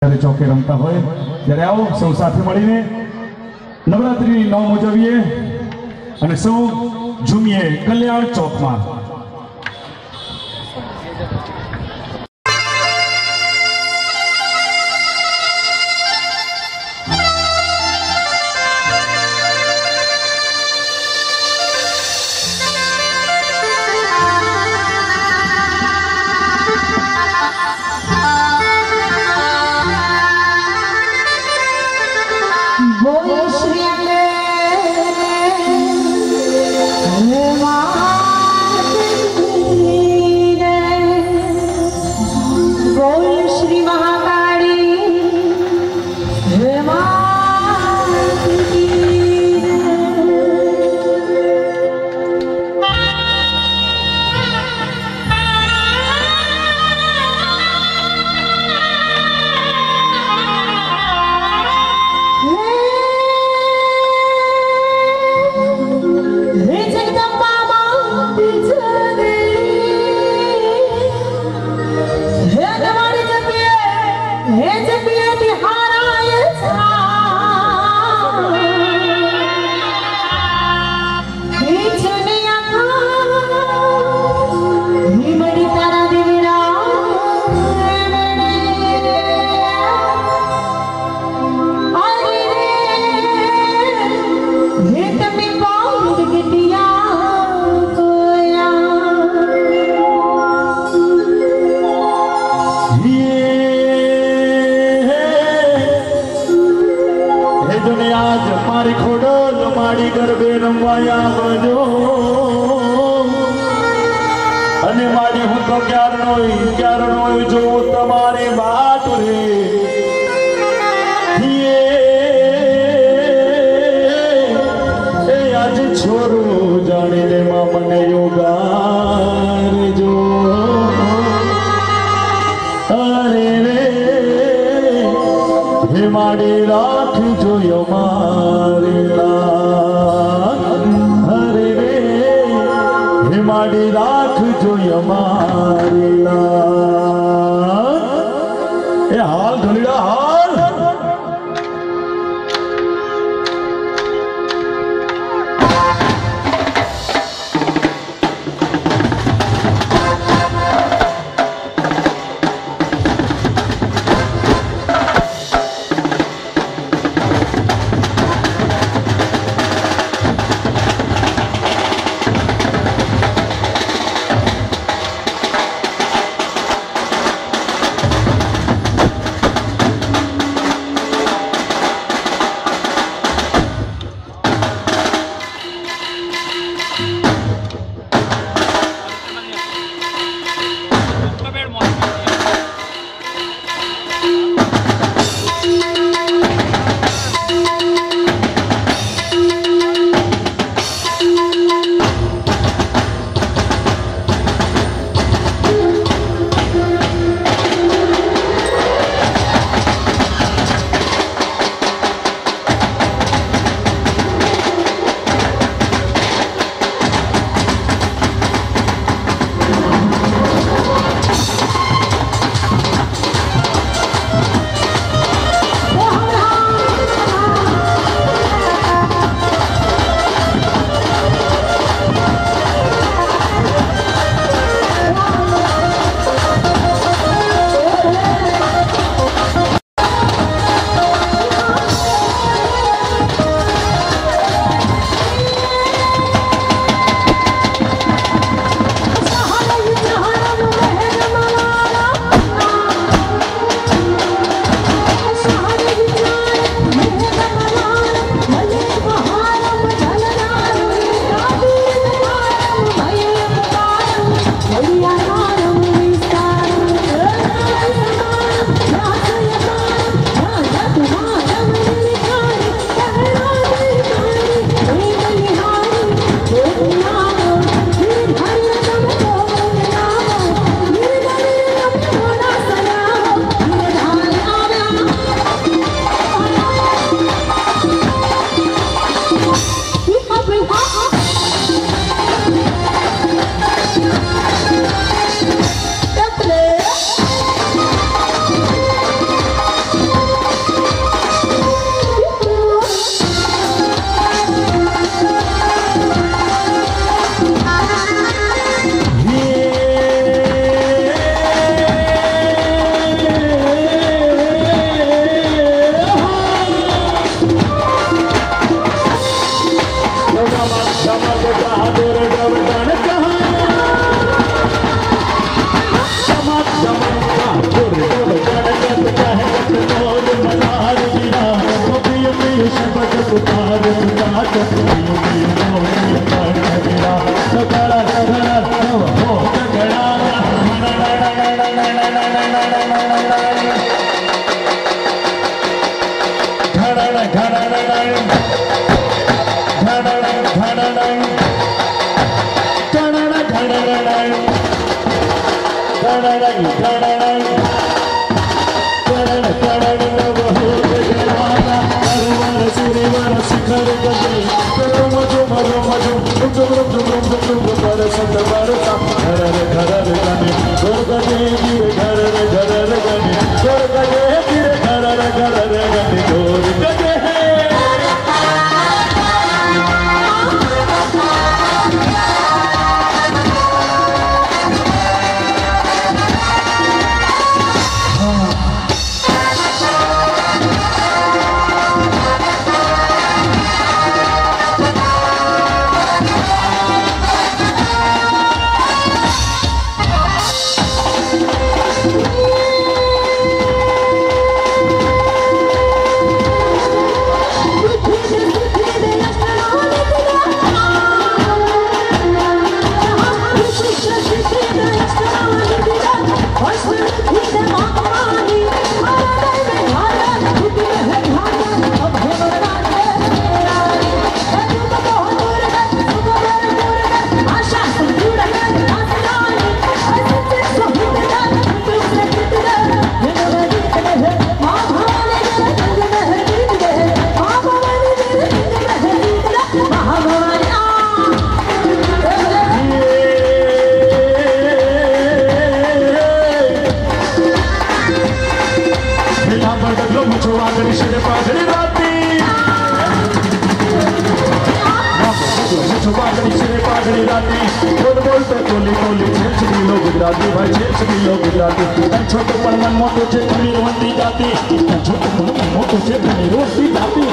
ચોકે રમતા હોય ત્યારે આવો, સૌ સાથે મળીને નવરાત્રિની નોમ ઉજવીએ અને સૌ ઝૂમીએ કલ્યાણ ચોકમાં. મારી ગરબે રમવાયા આવજો અને મારી હું તો ક્યારનો ક્યારનો જોઉં તમારી વાત રે. Omar. ઘડણાય ઘડણાય ઘડણાય ઘડણાય ઘડણાય ઘડણાય ઘડણાય ઘડણાય gara gara gara બળદલો મૂછો Vagdi શિરે પાઘડી રાતી મૂછો વાગડી શિરે પાઘડી રાતી બોલ બોલ તો બોલી બોલી છે છબી લો ગુજરાતી ભાઈ છે છબી લો ગુજરાતી તન છોટું પણ મન મોટો છે ઘણી રોતી જાતી છોટું પણ મોટું છે ઘણી રોતી જાતી